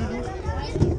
already?